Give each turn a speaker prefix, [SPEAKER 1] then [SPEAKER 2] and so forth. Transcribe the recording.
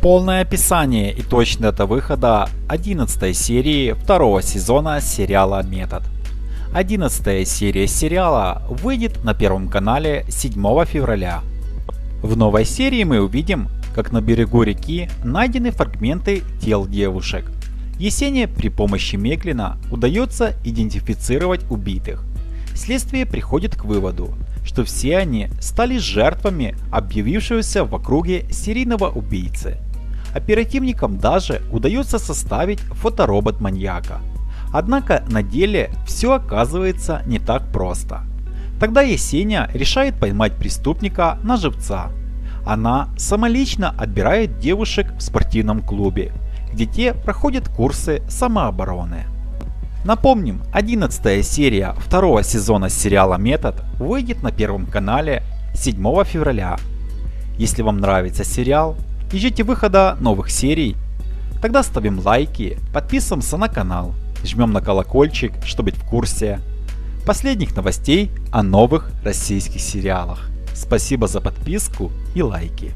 [SPEAKER 1] Полное описание и точная дата выхода 11 серии второго сезона сериала «Метод». 11 серия сериала выйдет на первом канале 7 февраля. В новой серии мы увидим, как на берегу реки найдены фрагменты тел девушек. Есения при помощи Меклина удается идентифицировать убитых. Следствие приходит к выводу, что все они стали жертвами объявившегося в округе серийного убийцы – Оперативникам даже удается составить фоторобот маньяка. Однако на деле все оказывается не так просто. Тогда Есения решает поймать преступника на живца. Она самолично отбирает девушек в спортивном клубе, где те проходят курсы самообороны. Напомним, 11 серия второго сезона сериала «Метод» выйдет на Первом канале 7 февраля. Если вам нравится сериал, и ждите выхода новых серий. Тогда ставим лайки, подписываемся на канал, жмем на колокольчик, чтобы быть в курсе последних новостей о новых российских сериалах. Спасибо за подписку и лайки.